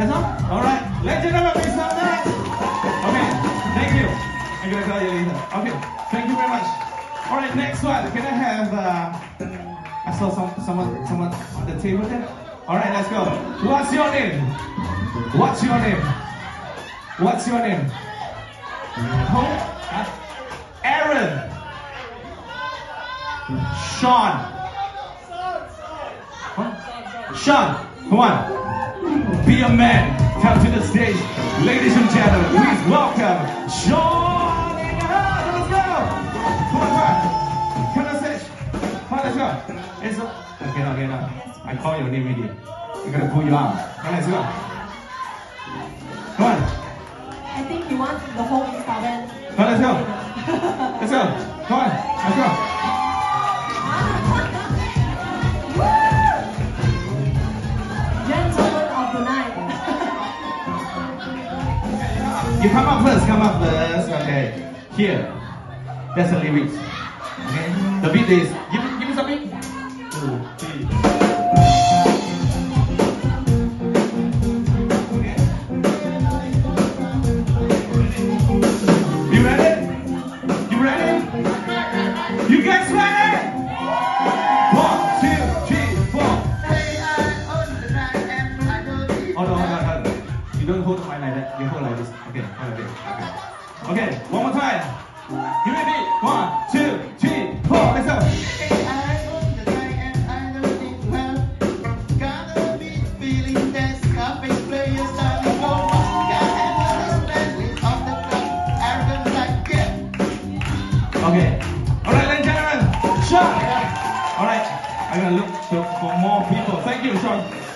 That's all? All right. Let's another big sound there. Okay. Thank you. I'm going to tell you later. Okay. Thank you very much. All right. Next one. Can I have... Uh, I saw some, someone, someone on the table there. All right. Let's go. What's your name? What's your name? What's your name? Who? Uh, Aaron. Sean. Huh? Sean. Come on. Be a man. Come to the stage. Ladies and gentlemen, please welcome Sean in the house. Let's go. Come on, come on. Come on stage. Come on, let's go. It's a, okay, no, okay, no. I call your name already. I'm gonna pull you out. Come on, let's go. Come on. I think he wants the whole Instagram. Come on, let's go. Let's go. Come on, let's go. You come up first, come up first. Okay. Here. That's the lyrics. Okay. The beat is on. You don't hold like that. You hold like this. Okay, okay, okay. Okay, one more time. You ready? One, two, three, four. Let's go. Okay. All right, ladies and gentlemen. Sean. All right. I'm gonna look for more people. Thank you, Sean.